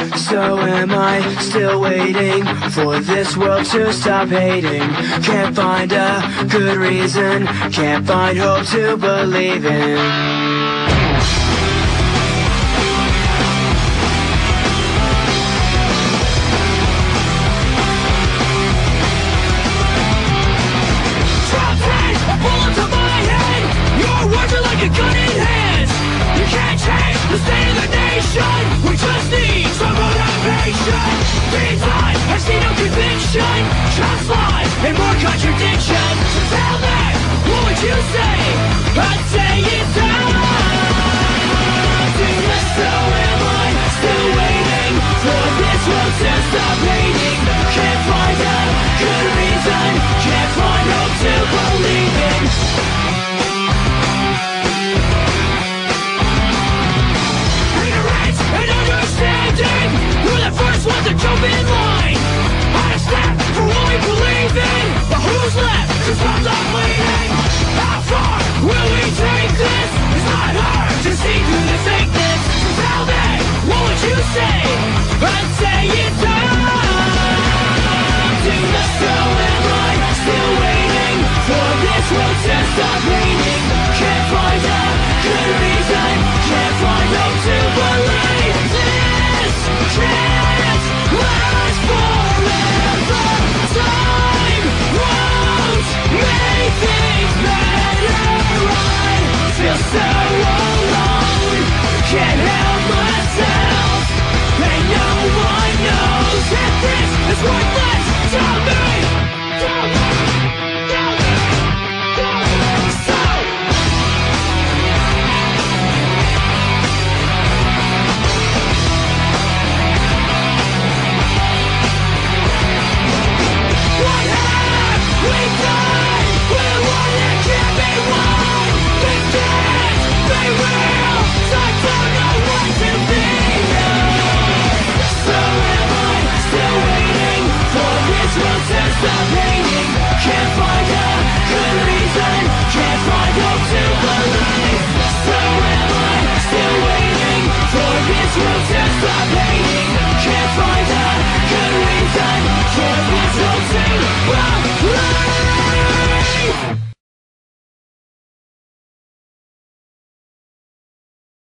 So am I still waiting for this world to stop hating? Can't find a good reason, can't find hope to believe in. Your words are like a gun in hands You can't change the state of the nation contradiction So tell me, what would you say? I'd say it's How far will we take this? It's not hard to see through the thing